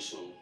не.